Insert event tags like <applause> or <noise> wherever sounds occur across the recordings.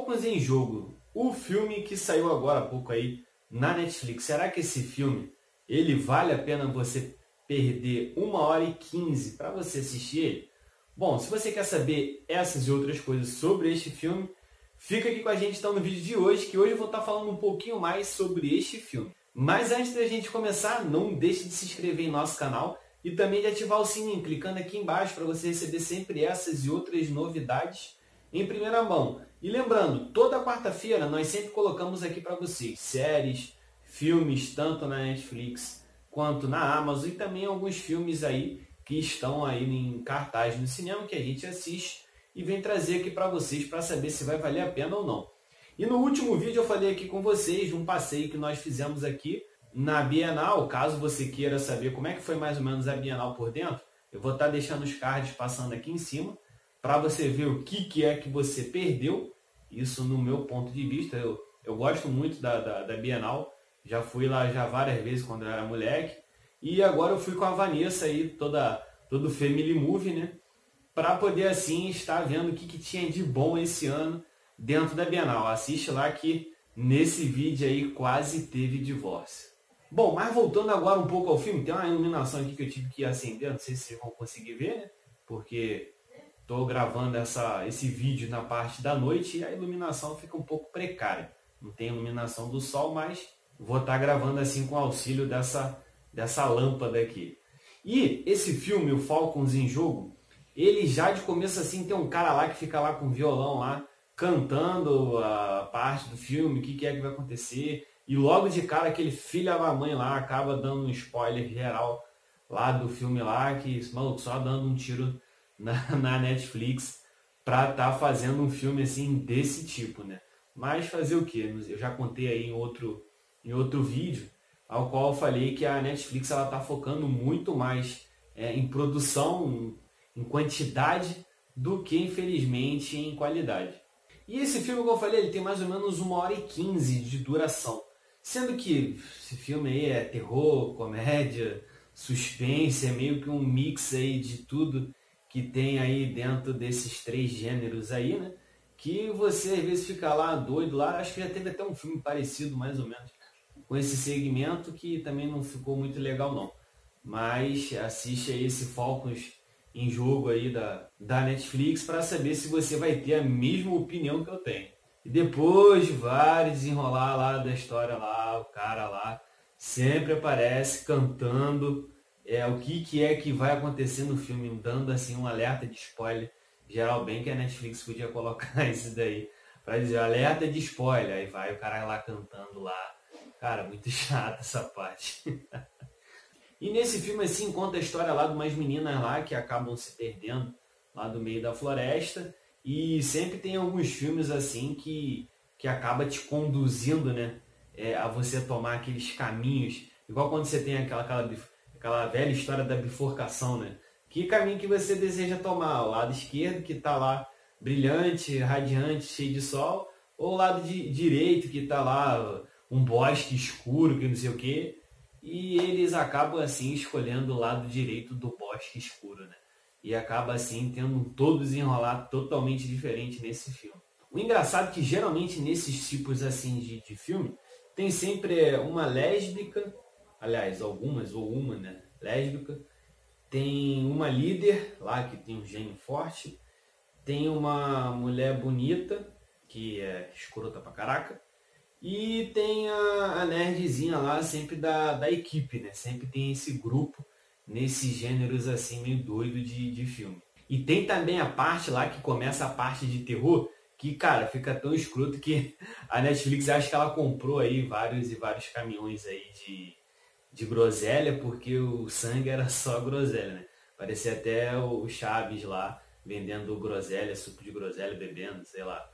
Falcons em Jogo, o filme que saiu agora há pouco aí na Netflix. Será que esse filme ele vale a pena você perder uma hora e quinze para você assistir ele? Bom, se você quer saber essas e outras coisas sobre este filme, fica aqui com a gente então no vídeo de hoje, que hoje eu vou estar falando um pouquinho mais sobre este filme. Mas antes da gente começar, não deixe de se inscrever em nosso canal e também de ativar o sininho, clicando aqui embaixo para você receber sempre essas e outras novidades em primeira mão. E lembrando, toda quarta-feira nós sempre colocamos aqui para vocês séries, filmes, tanto na Netflix quanto na Amazon e também alguns filmes aí que estão aí em cartaz no cinema que a gente assiste e vem trazer aqui para vocês para saber se vai valer a pena ou não. E no último vídeo eu falei aqui com vocês de um passeio que nós fizemos aqui na Bienal, caso você queira saber como é que foi mais ou menos a Bienal por dentro, eu vou estar tá deixando os cards passando aqui em cima para você ver o que, que é que você perdeu. Isso no meu ponto de vista. Eu, eu gosto muito da, da, da Bienal. Já fui lá já várias vezes quando eu era moleque. E agora eu fui com a Vanessa aí, toda, todo Family Movie, né? Para poder assim estar vendo o que, que tinha de bom esse ano dentro da Bienal. Assiste lá que nesse vídeo aí quase teve divórcio. Bom, mas voltando agora um pouco ao filme, tem uma iluminação aqui que eu tive que acender, não sei se vocês vão conseguir ver, né? Porque Estou gravando essa, esse vídeo na parte da noite e a iluminação fica um pouco precária. Não tem iluminação do sol, mas vou estar tá gravando assim com auxílio dessa, dessa lâmpada aqui. E esse filme, o Falcons em Jogo, ele já de começo assim tem um cara lá que fica lá com violão lá, cantando a parte do filme, o que, que é que vai acontecer. E logo de cara aquele filho da mãe lá acaba dando um spoiler geral lá do filme lá, que maluco, só dando um tiro na, <laughs> na Netflix para estar tá fazendo um filme assim desse tipo, né? Mas fazer o que? Eu já contei aí em outro, em outro vídeo, ao qual eu falei que a Netflix ela está focando muito mais é, em produção, em quantidade, do que infelizmente em qualidade. E esse filme, como eu falei, ele tem mais ou menos uma hora e quinze de duração. Sendo que esse filme aí é terror, comédia, suspense, é meio que um mix aí de tudo que tem aí dentro desses três gêneros aí, né? Que você às vezes fica lá doido lá, acho que já teve até um filme parecido mais ou menos com esse segmento que também não ficou muito legal não. Mas assiste aí esse Falcons em jogo aí da, da Netflix para saber se você vai ter a mesma opinião que eu tenho. E depois de vários desenrolar lá da história lá, o cara lá sempre aparece cantando é, o que, que é que vai acontecer no filme, dando assim um alerta de spoiler geral, bem que a Netflix podia colocar <laughs> isso daí, para dizer alerta de spoiler, aí vai o cara lá cantando lá. Cara, muito <laughs> chato essa parte. e nesse filme assim conta a história lá de umas meninas lá que acabam se perdendo lá do meio da floresta e sempre tem alguns filmes assim que, que acaba te conduzindo, né, é, a você tomar aqueles caminhos, igual quando você tem aquela, aquela aquela velha história da bifurcação, né? Que caminho que você deseja tomar? O lado esquerdo, que está lá brilhante, radiante, cheio de sol, ou o lado de, direito, que está lá um bosque escuro, que não sei o quê. E eles acabam assim escolhendo o lado direito do bosque escuro, né? E acaba assim tendo um todo desenrolar totalmente diferente nesse filme. O engraçado é que geralmente nesses tipos assim de, de filme tem sempre uma lésbica aliás, algumas, ou uma, né, lésbica. Tem uma líder lá que tem um gênio forte. Tem uma mulher bonita, que é escrota pra caraca. E tem a, a nerdzinha lá, sempre da, da equipe, né? Sempre tem esse grupo nesses gêneros assim, meio doido de, de filme. E tem também a parte lá que começa a parte de terror, que, cara, fica tão escroto que <laughs> a Netflix acha que ela comprou aí vários e vários caminhões aí de, de groselha, porque o sangue era só groselha, né? Parecia até o Chaves lá, vendendo groselha, suco de groselha, bebendo, sei lá.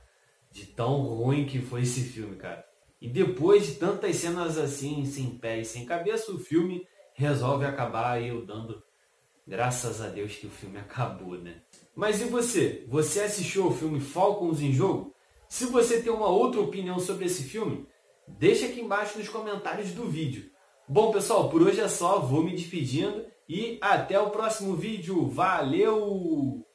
De tão ruim que foi esse filme, cara. E depois de tantas cenas assim, sem pé e sem cabeça, o filme resolve acabar eu dando graças a Deus que o filme <laughs> acabou, né? Mas e você? Você assistiu o filme Falcons em Jogo? Se você tem uma outra opinião sobre esse filme, deixa aqui embaixo nos comentários do vídeo. Bom, pessoal, por hoje é só. Vou me despedindo e até o próximo vídeo. Valeu!